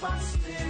busted.